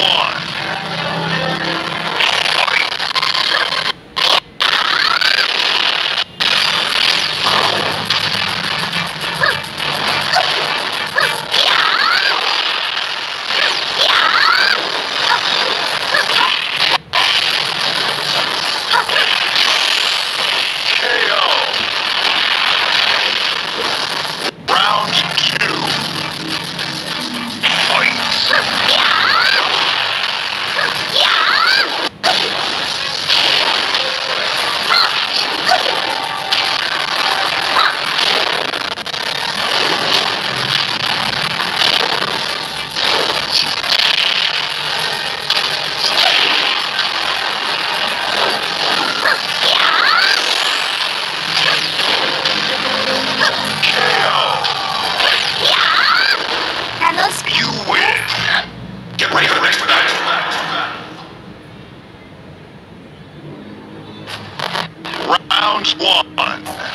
war. round one.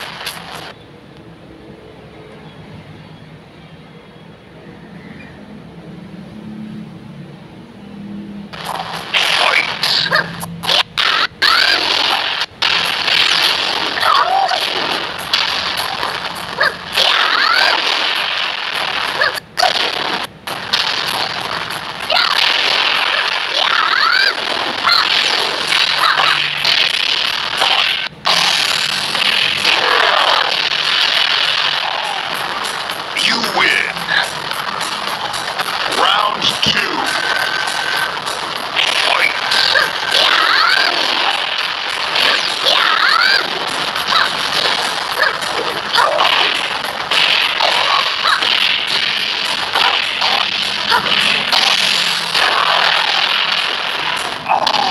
Oh.